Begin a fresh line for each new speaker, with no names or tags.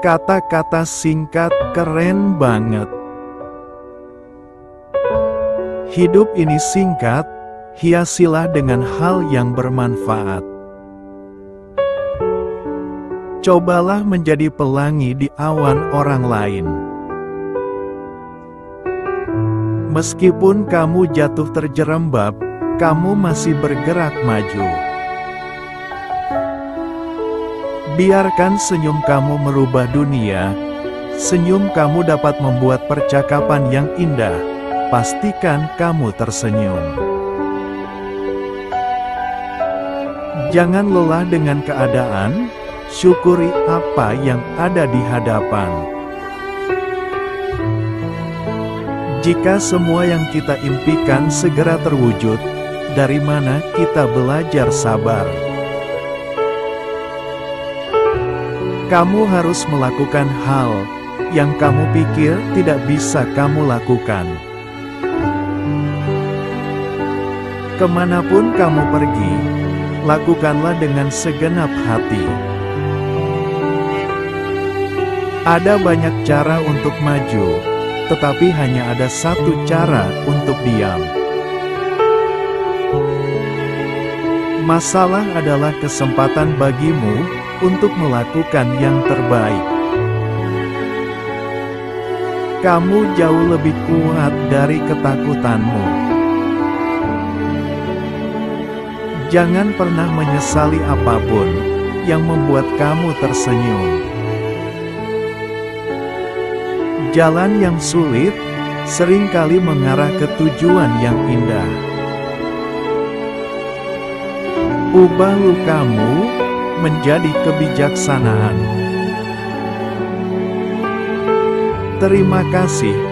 Kata-kata singkat keren banget. Hidup ini singkat, hiasilah dengan hal yang bermanfaat. Cobalah menjadi pelangi di awan orang lain. Meskipun kamu jatuh terjerembab, kamu masih bergerak maju. Biarkan senyum kamu merubah dunia. Senyum kamu dapat membuat percakapan yang indah. Pastikan kamu tersenyum. Jangan lelah dengan keadaan, syukuri apa yang ada di hadapan. Jika semua yang kita impikan segera terwujud, dari mana kita belajar sabar? Kamu harus melakukan hal yang kamu pikir tidak bisa kamu lakukan. Ke mana pun kamu pergi, lakukanlah dengan segenap hati. Ada banyak cara untuk maju, tetapi hanya ada satu cara untuk diam. Masalah adalah kesempatan bagimu untuk melakukan yang terbaik. Kamu jauh lebih kuat dari ketakutanmu. Jangan pernah menyesali apa pun yang membuat kamu tersenyum. Jalan yang sulit sering kali mengarah ke tujuan yang indah. Ubah lukamu menjadi kebijaksanaan. Terima kasih